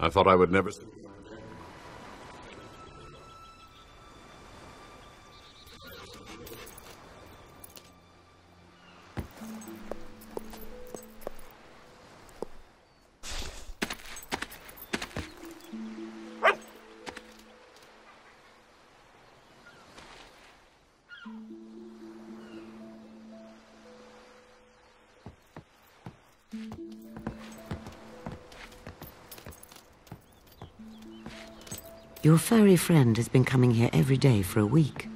I thought I would never... Your furry friend has been coming here every day for a week.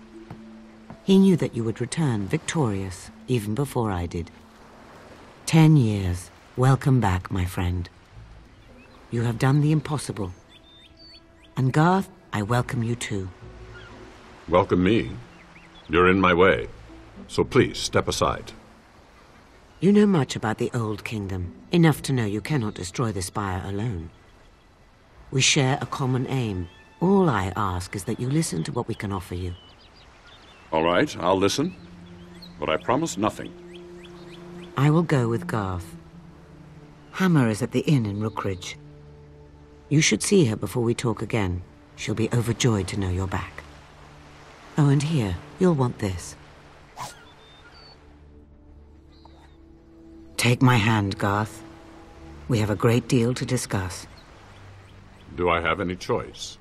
He knew that you would return victorious, even before I did. Ten years. Welcome back, my friend. You have done the impossible. And Garth, I welcome you too. Welcome me. You're in my way. So please, step aside. You know much about the Old Kingdom, enough to know you cannot destroy the Spire alone. We share a common aim. All I ask is that you listen to what we can offer you. All right, I'll listen. But I promise nothing. I will go with Garth. Hammer is at the inn in Rookridge. You should see her before we talk again. She'll be overjoyed to know you're back. Oh, and here, you'll want this. Take my hand, Garth. We have a great deal to discuss. Do I have any choice?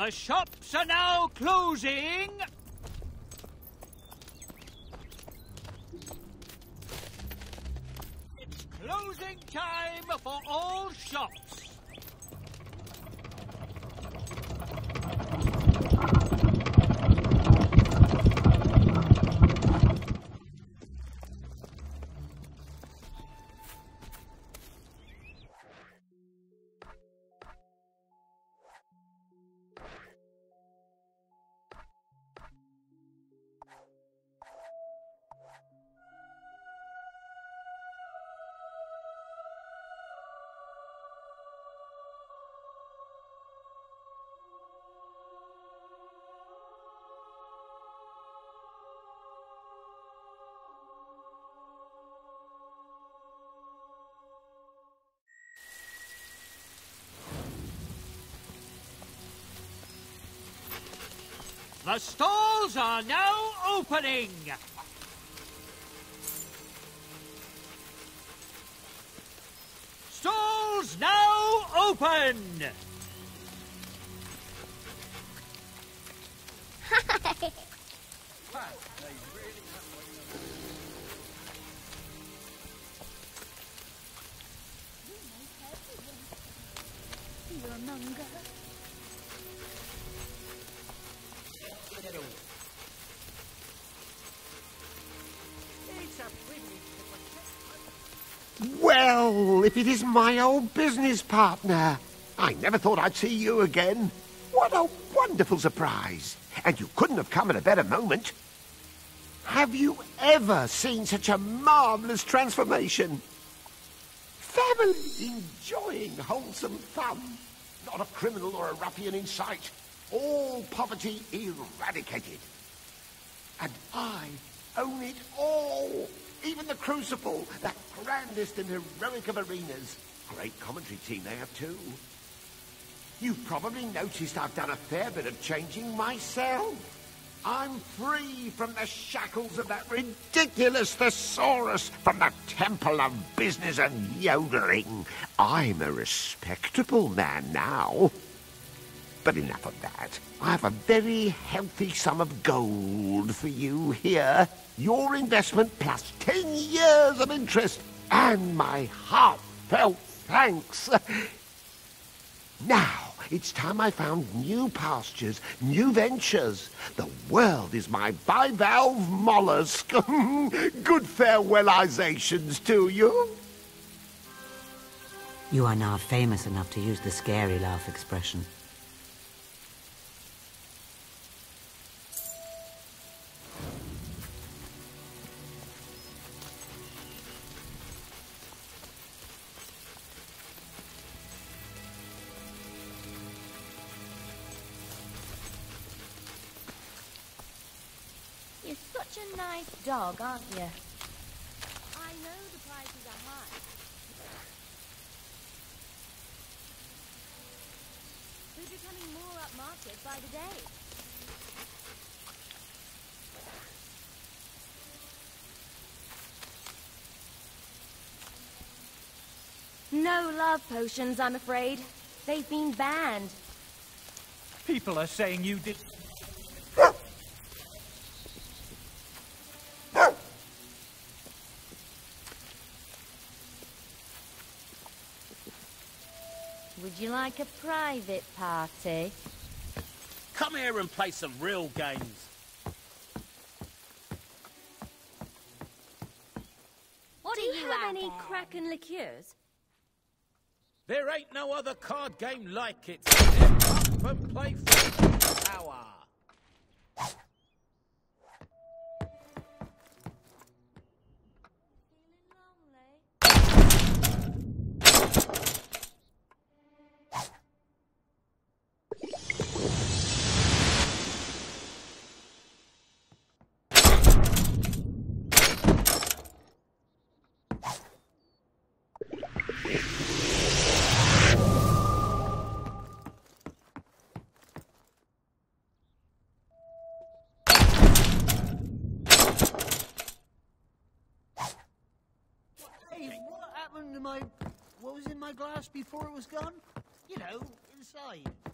The shops are now closing. It's closing time for all shops. The stalls are now opening. Stalls now open. Well, if it is my old business partner. I never thought I'd see you again. What a wonderful surprise. And you couldn't have come at a better moment. Have you ever seen such a marvelous transformation? Family enjoying wholesome fun. Not a criminal or a ruffian in sight. All poverty eradicated. And I own it all. Even the Crucible, that grandest and heroic of arenas. Great commentary team they have too. You've probably noticed I've done a fair bit of changing myself. I'm free from the shackles of that ridiculous thesaurus, from the temple of business and yodeling. I'm a respectable man now. But enough of that. I have a very healthy sum of gold for you here. Your investment plus ten years of interest and my heartfelt thanks. Now, it's time I found new pastures, new ventures. The world is my bivalve mollusk. Good farewellizations to you. You are now famous enough to use the scary laugh expression. A nice dog, aren't you? I know the prices are high. They're becoming more upmarket by the day. No love potions, I'm afraid. They've been banned. People are saying you did. Would you like a private party? Come here and play some real games. What do, you have any Kraken liqueurs? There ain't no other card game like it. Step up and play for power. My... What was in my glass before it was gone? You know, inside.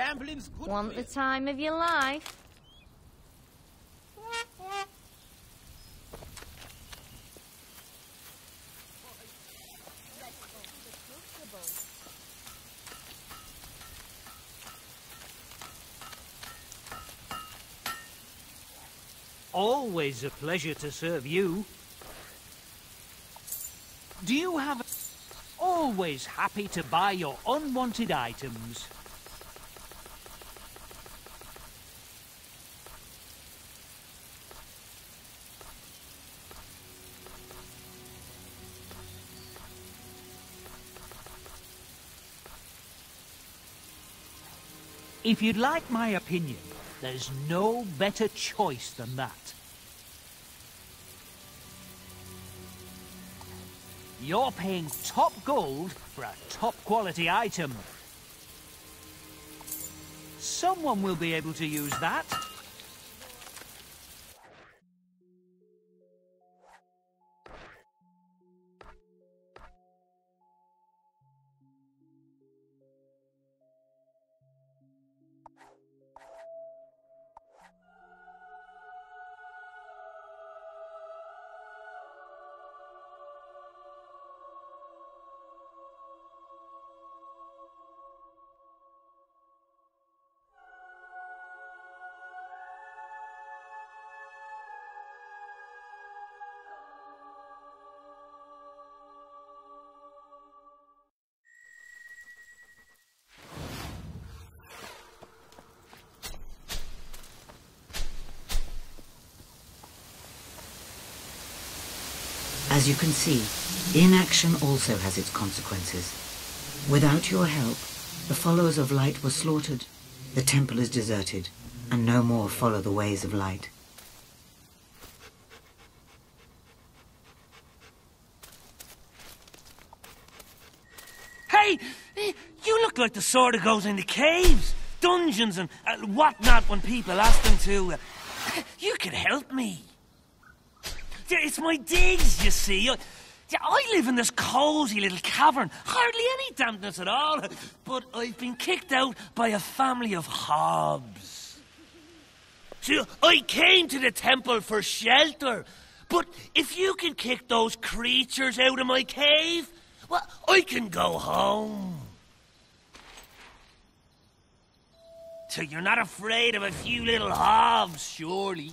Gambling's good Want for the you. time of your life? Always a pleasure to serve you. Do you have... Always happy to buy your unwanted items. If you'd like my opinion, there's no better choice than that. You're paying top gold for a top quality item. Someone will be able to use that. As you can see, inaction also has its consequences. Without your help, the followers of light were slaughtered, the temple is deserted, and no more follow the ways of light. Hey, eh, you look like the sort of goes into caves, dungeons, and uh, whatnot when people ask them to. Uh, you could help me. It's my digs, you see. I, I live in this cosy little cavern, hardly any dampness at all. But I've been kicked out by a family of hobs. See, I came to the temple for shelter. But if you can kick those creatures out of my cave, well, I can go home. So you're not afraid of a few little hobs, surely?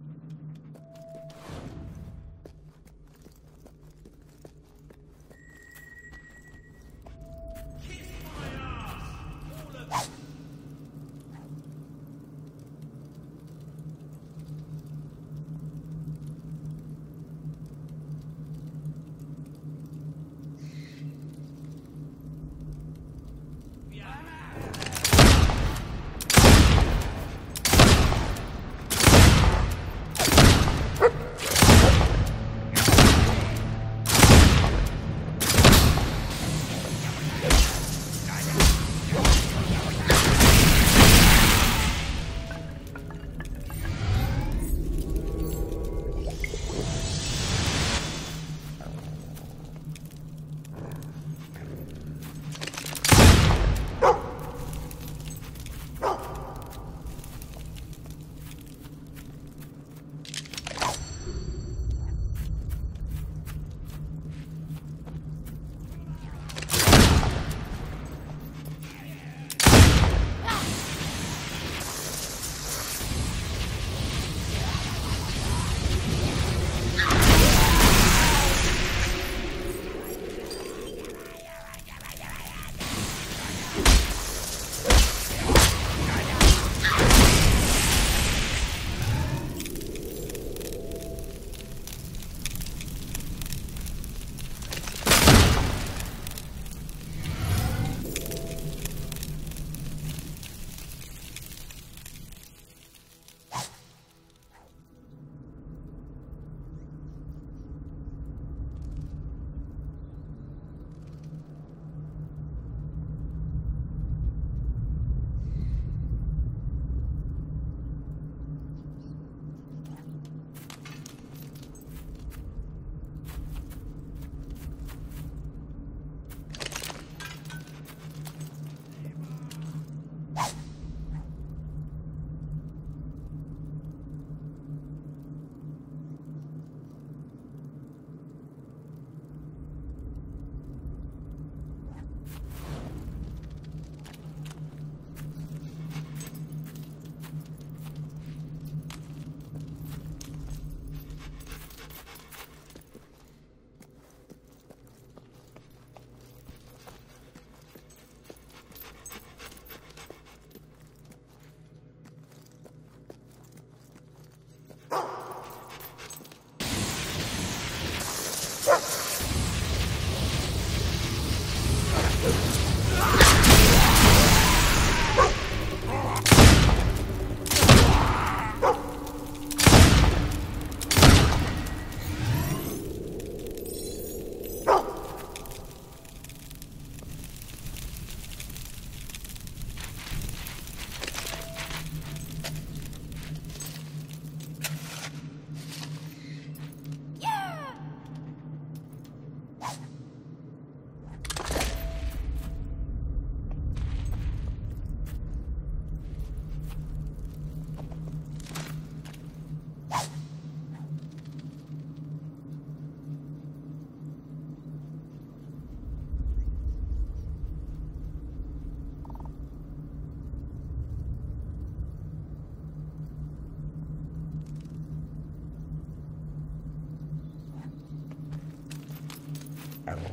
うん。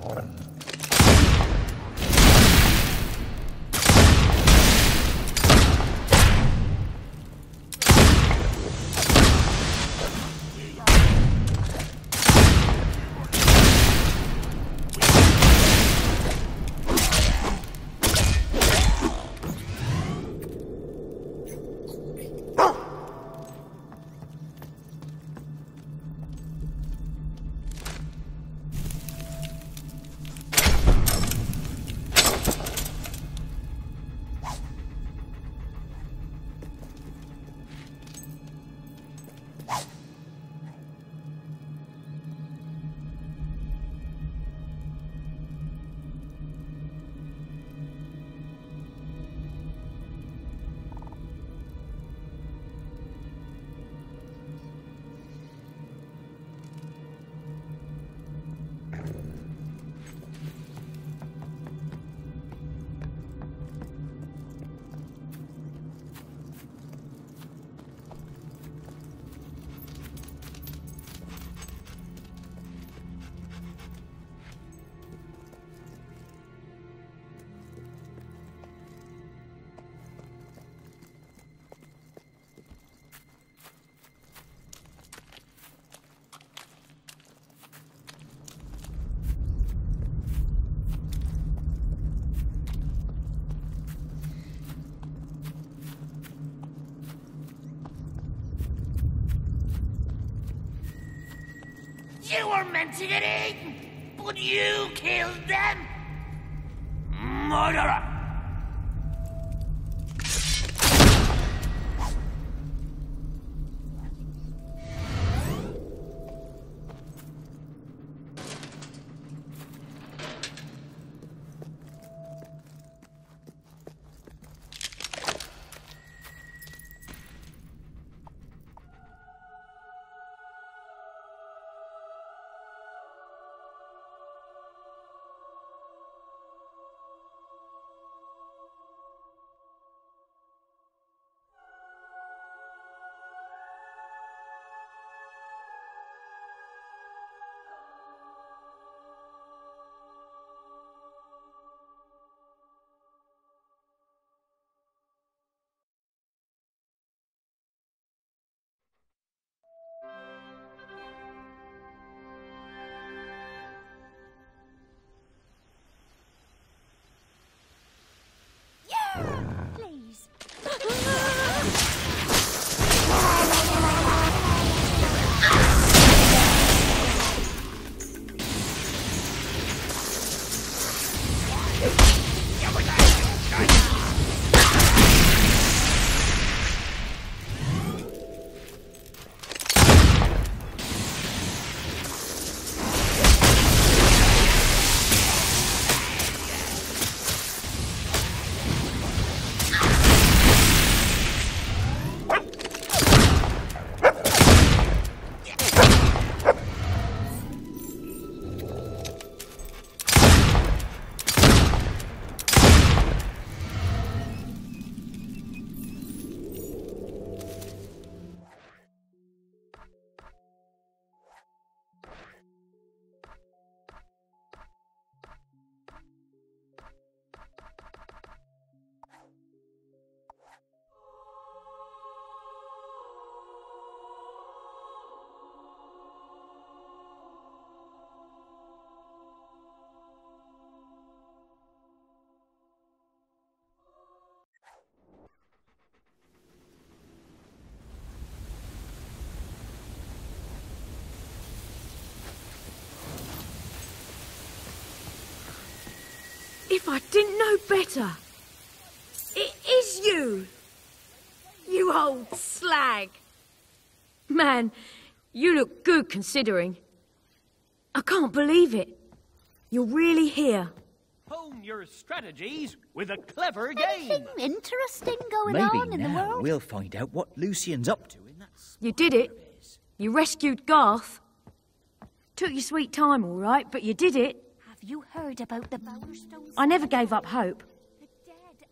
All right. You were meant to get eaten, but you killed them. Murderer! If I didn't know better. It is you! You old slag! Man, you look good considering. I can't believe it. You're really here. Hone your strategies with a clever game. Anything interesting going Maybe on in the now world? we'll find out what Lucien's up to in that. You did it. You rescued Garth. Took your sweet time, all right, but you did it. Have you heard about the Bowerstone? I never gave up hope.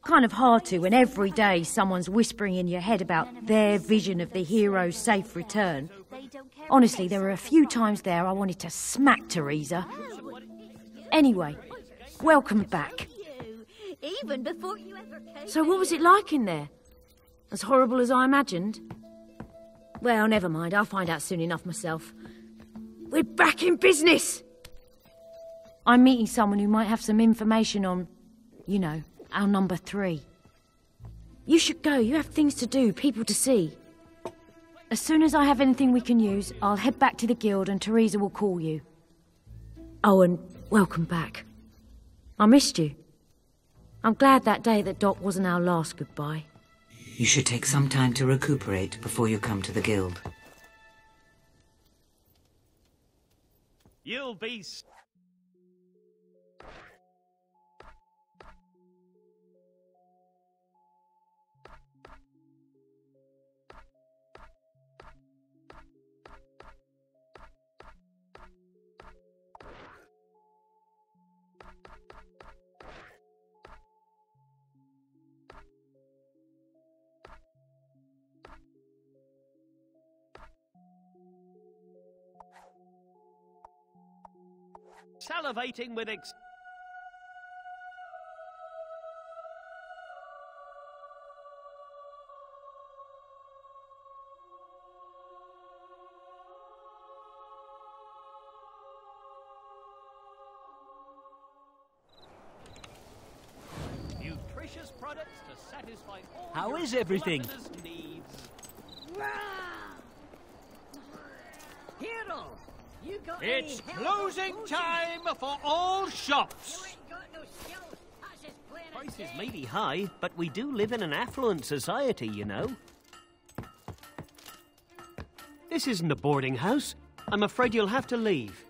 Kind of hard to when every day someone's whispering in your head about their vision of the hero's safe return. Honestly, there were a few times there I wanted to smack Theresa. Anyway, welcome back. Even before you ever came. So, what was it like in there? As horrible as I imagined? Well, never mind, I'll find out soon enough myself. We're back in business! I'm meeting someone who might have some information on, you know, our number three. You should go, you have things to do, people to see. As soon as I have anything we can use, I'll head back to the guild and Theresa will call you. Oh, and welcome back. I missed you. I'm glad that day that Doc wasn't our last goodbye. You should take some time to recuperate before you come to the guild. You'll be. Salivating with ex. Nutritious products to satisfy all How everything? gluttonous needs. Hero! You got It's closing time for all shops. Prices may be high, but we do live in an affluent society, you know. This isn't a boarding house. I'm afraid you'll have to leave.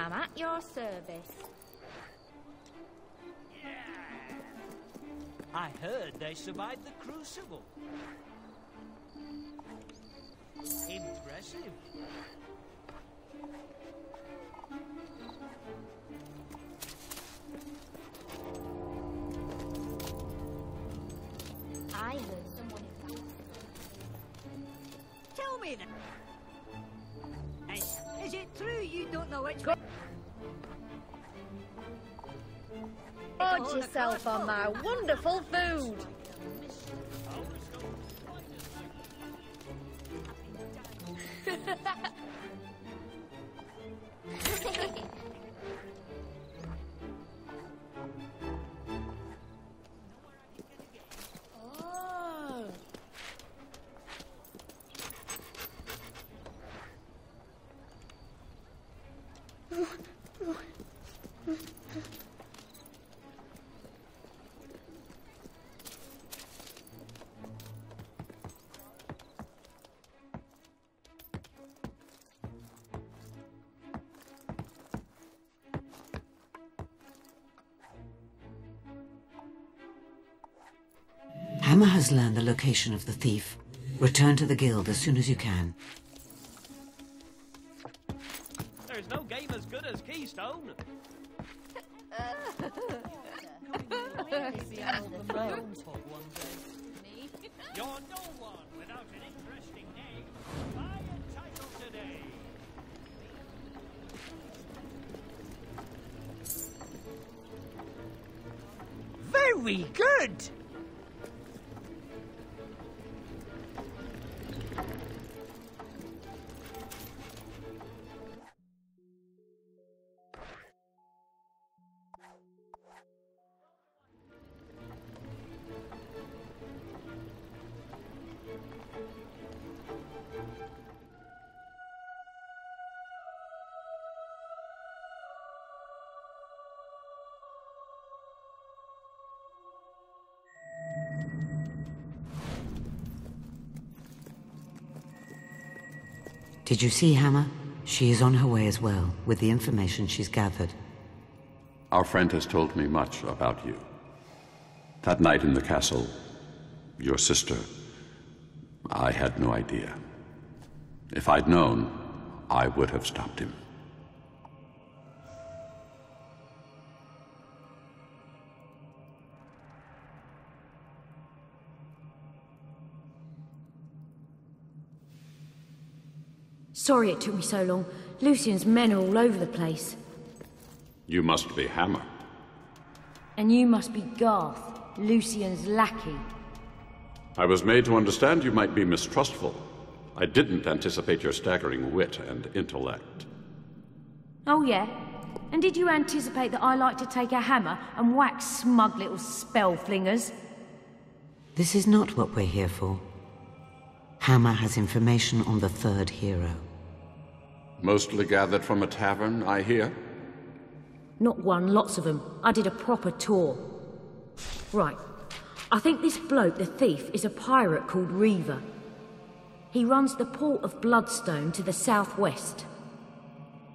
I'm at your service. I heard they survived the Crucible. Impressive. I heard someone. Tell me then. Is, is it true you don't know which way? Gorge yourself on my wonderful food. Hammer has learned the location of the thief. Return to the guild as soon as you can. Did you see Hammer? She is on her way as well, with the information she's gathered. Our friend has told me much about you. That night in the castle, your sister, I had no idea. If I'd known, I would have stopped him. Sorry it took me so long. Lucien's men are all over the place. You must be Hammer. And you must be Garth, Lucien's lackey. I was made to understand you might be mistrustful. I didn't anticipate your staggering wit and intellect. Oh, yeah? And did you anticipate that I like to take a hammer and whack smug little spell flingers? This is not what we're here for. Hammer has information on the third hero. Mostly gathered from a tavern, I hear. Not one, lots of them. I did a proper tour. Right. I think this bloke, the thief, is a pirate called Reaver. He runs the port of Bloodstone to the southwest.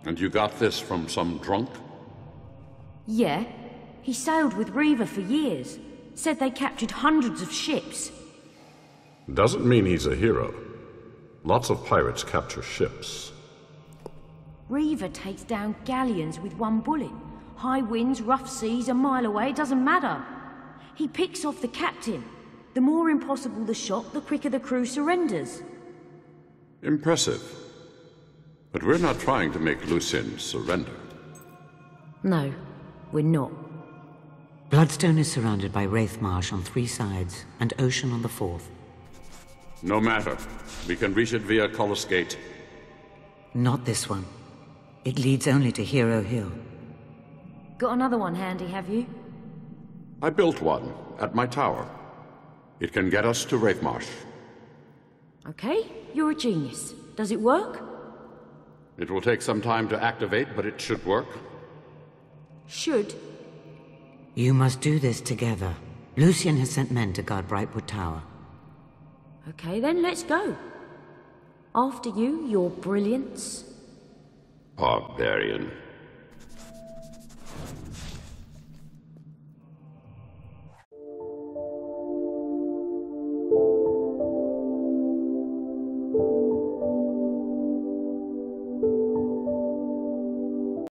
And you got this from some drunk? Yeah. He sailed with Reaver for years. Said they captured hundreds of ships. Doesn't mean he's a hero. Lots of pirates capture ships. Reaver takes down galleons with one bullet. High winds, rough seas, a mile away, it doesn't matter. He picks off the captain. The more impossible the shot, the quicker the crew surrenders. Impressive. But we're not trying to make Lucien surrender. No, we're not. Bloodstone is surrounded by Wraithmarsh on three sides and Ocean on the fourth. No matter. We can reach it via Cullis Gate. Not this one. It leads only to Hero Hill. Got another one handy, have you? I built one at my tower. It can get us to Wraithmarsh. Okay, you're a genius. Does it work? It will take some time to activate, but it should work. Should. You must do this together. Lucien has sent men to guard Brightwood Tower. Okay, then let's go. After you, your brilliance. Barbarian.